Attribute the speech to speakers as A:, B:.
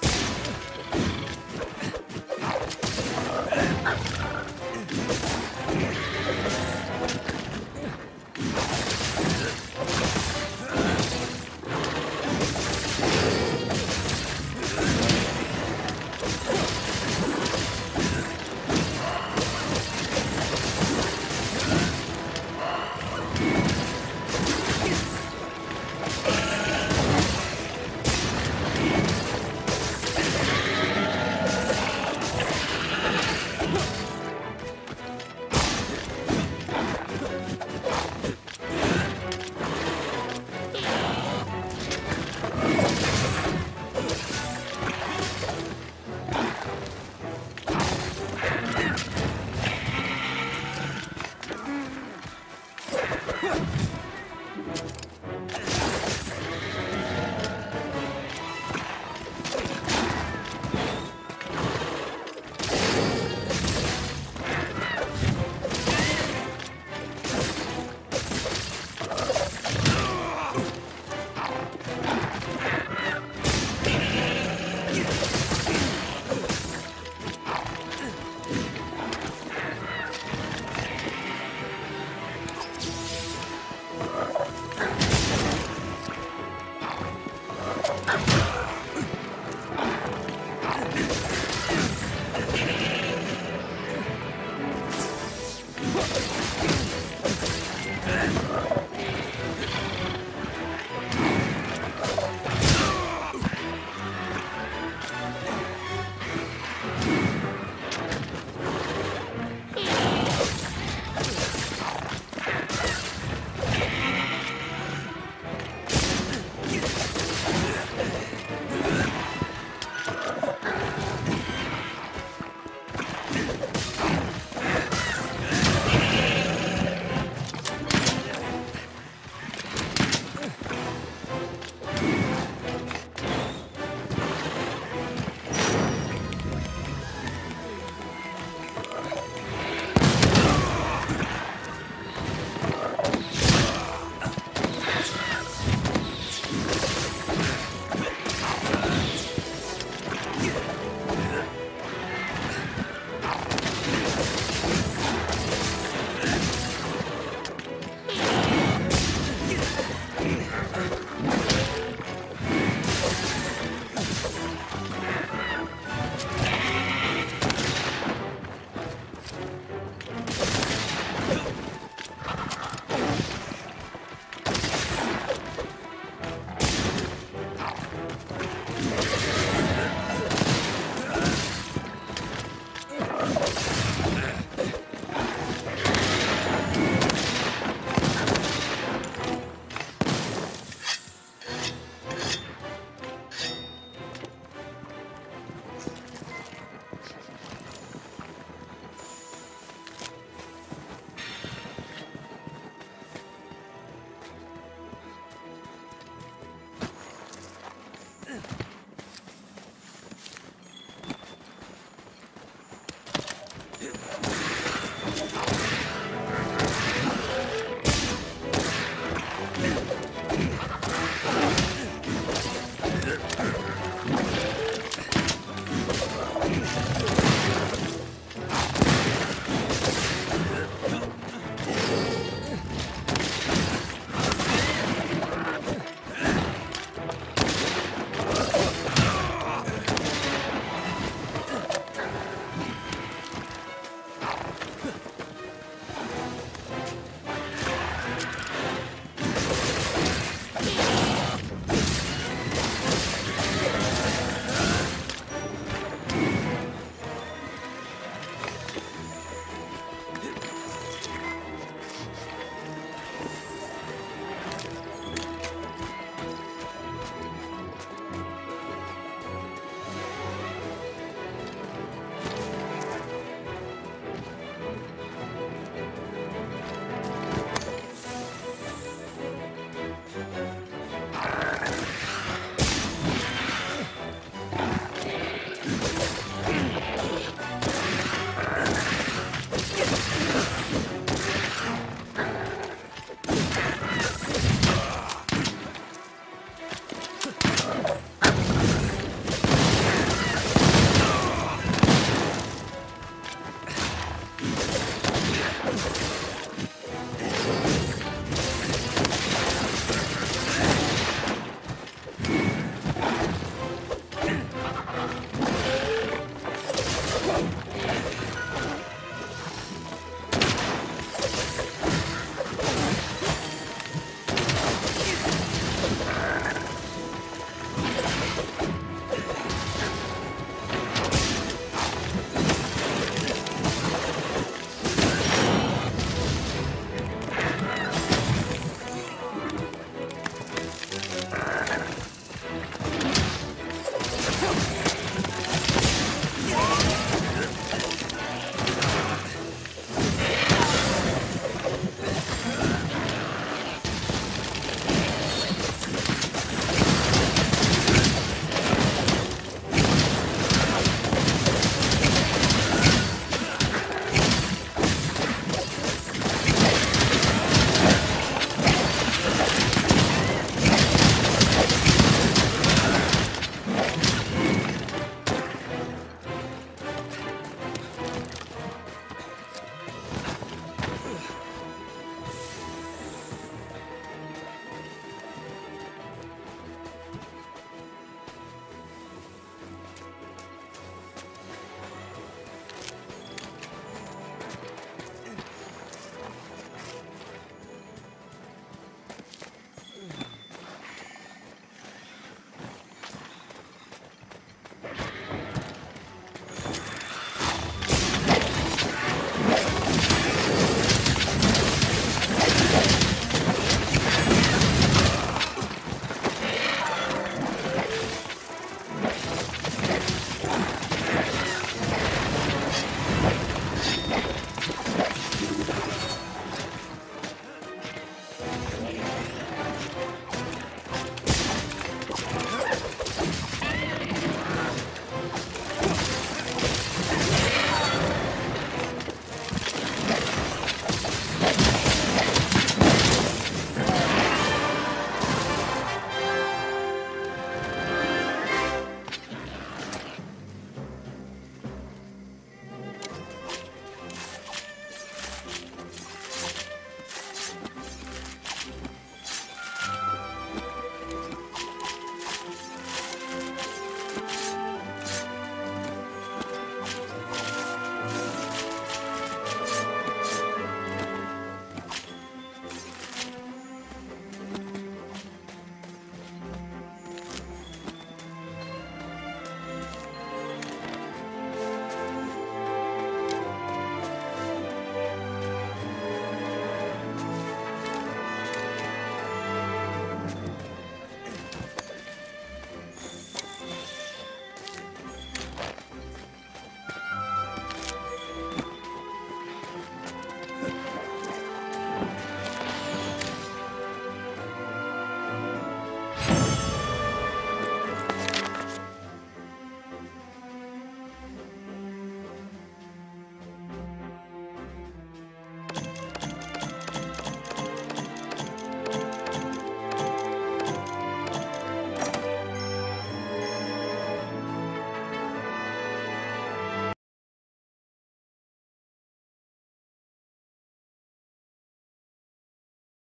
A: Bye.